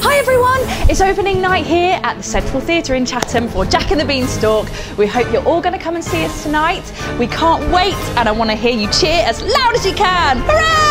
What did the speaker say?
Hi everyone, it's opening night here at the Central Theatre in Chatham for Jack and the Beanstalk. We hope you're all going to come and see us tonight. We can't wait and I want to hear you cheer as loud as you can. Hooray!